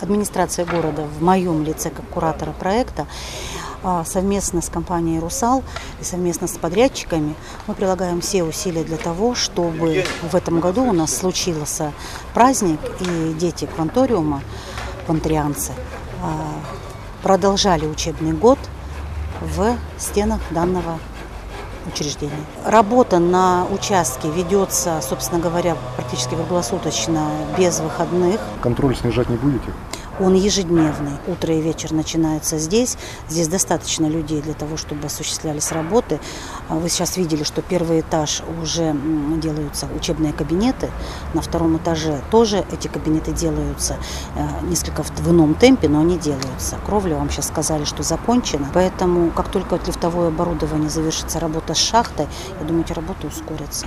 Администрация города в моем лице как куратора проекта а, совместно с компанией «Русал» и совместно с подрядчиками мы прилагаем все усилия для того, чтобы в этом году у нас случился праздник, и дети кванториума, квантарианцы, а, продолжали учебный год в стенах данного учреждения. Работа на участке ведется, собственно говоря, практически круглосуточно, без выходных. Контроль снижать не будете? Он ежедневный. Утро и вечер начинается здесь. Здесь достаточно людей для того, чтобы осуществлялись работы. А вы сейчас видели, что первый этаж уже делаются учебные кабинеты. На втором этаже тоже эти кабинеты делаются э, несколько в ином темпе, но они делаются. Кровля вам сейчас сказали, что закончена. Поэтому, как только лифтовое оборудование завершится работа с шахтой, я думаю, эти работы ускорятся.